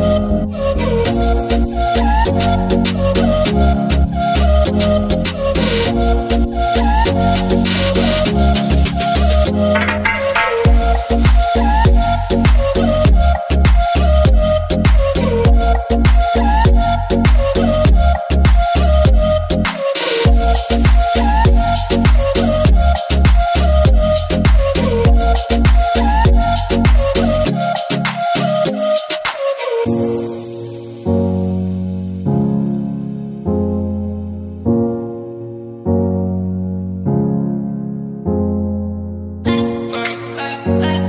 Oh, Bye.